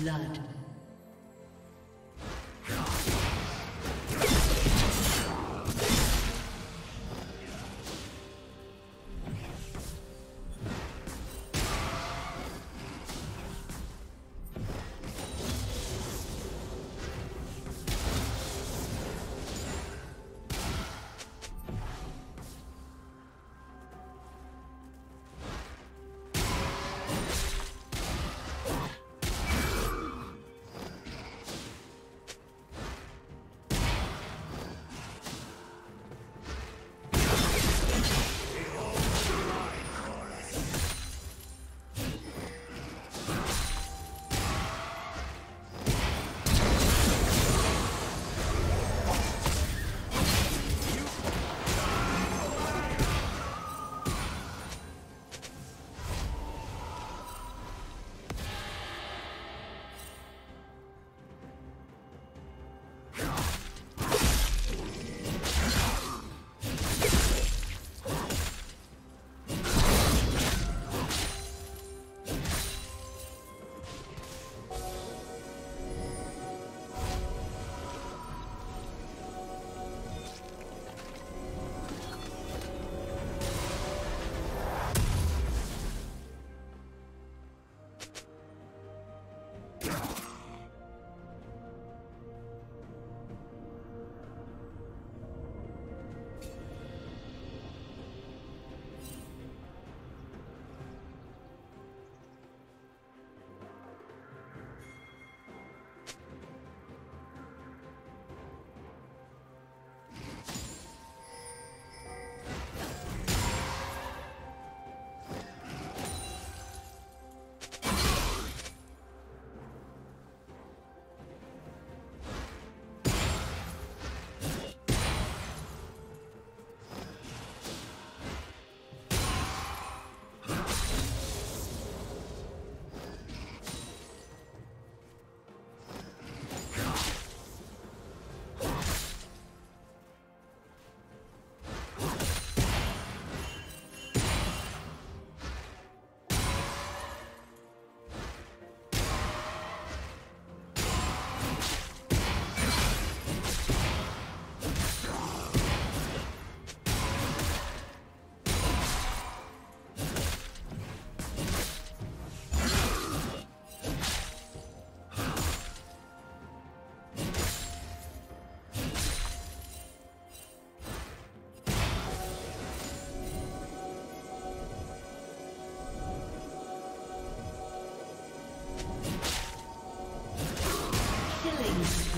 Blood.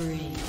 Spree.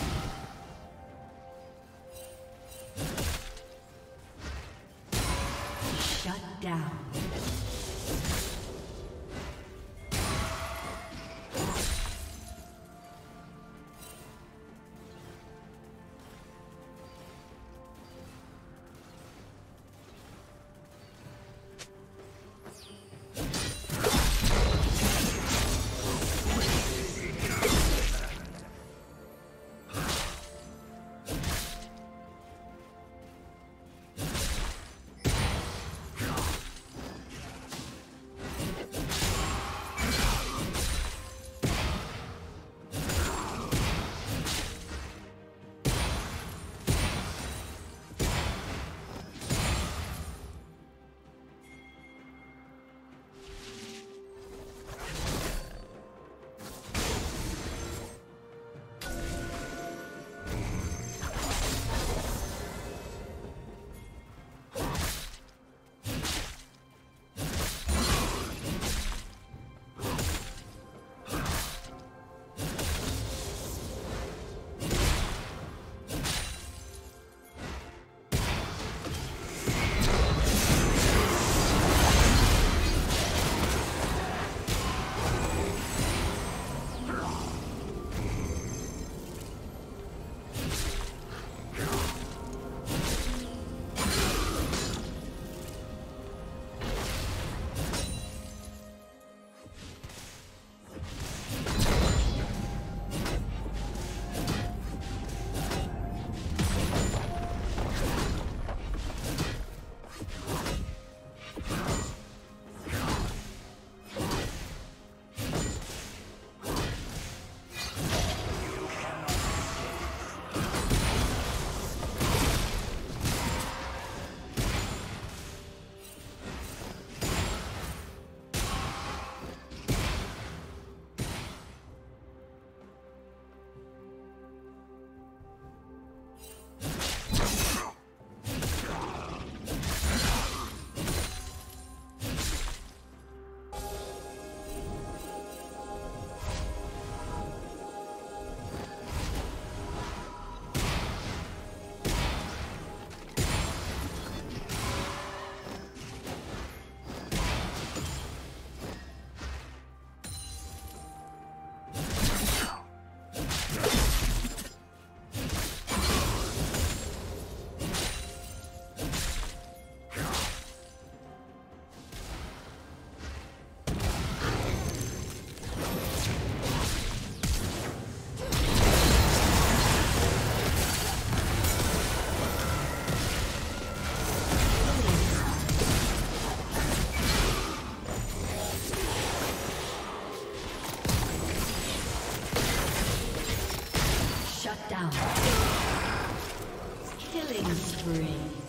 Killing spree.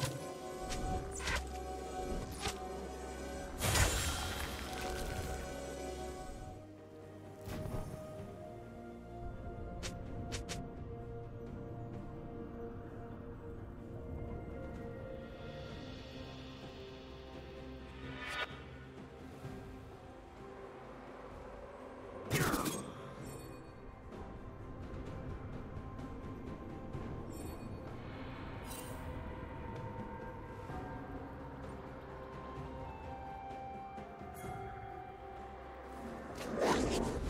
you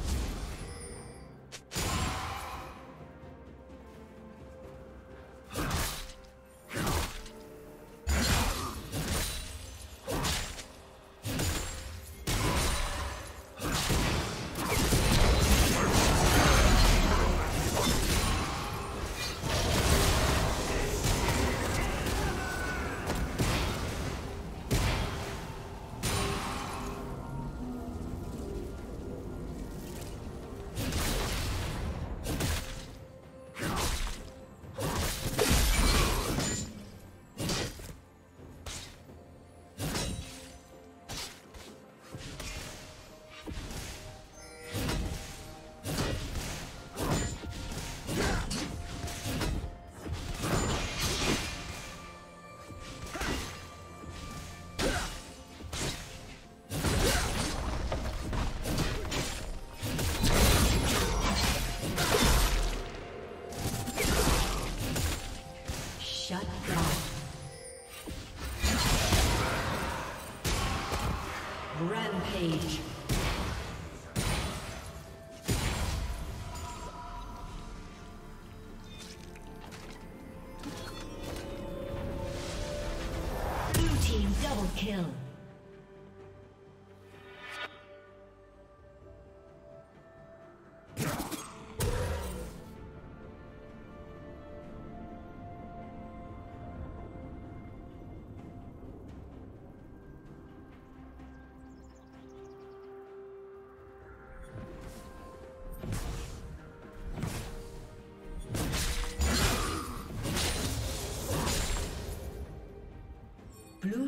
kill.